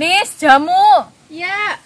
Nis, jamu. Ya.